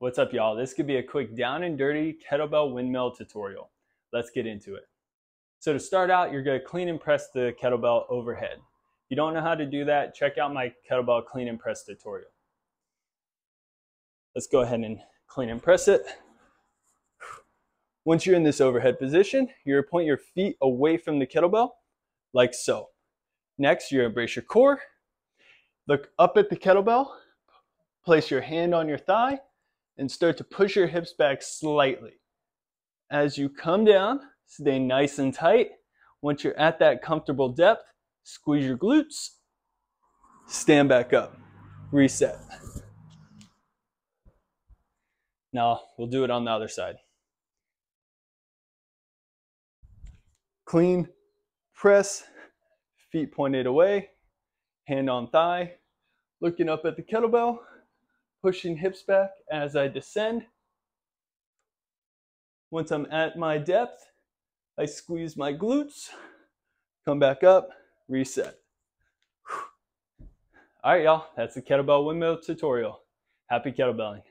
What's up y'all? This could be a quick down and dirty kettlebell windmill tutorial. Let's get into it. So to start out, you're gonna clean and press the kettlebell overhead. If you don't know how to do that, check out my kettlebell clean and press tutorial. Let's go ahead and clean and press it. Once you're in this overhead position, you're gonna point your feet away from the kettlebell, like so. Next, you're gonna brace your core, look up at the kettlebell, place your hand on your thigh, and start to push your hips back slightly. As you come down, stay nice and tight. Once you're at that comfortable depth, squeeze your glutes, stand back up, reset. Now we'll do it on the other side. Clean, press, feet pointed away, hand on thigh, looking up at the kettlebell, pushing hips back as I descend. Once I'm at my depth, I squeeze my glutes, come back up, reset. All right, y'all, that's the kettlebell windmill tutorial. Happy kettlebelling.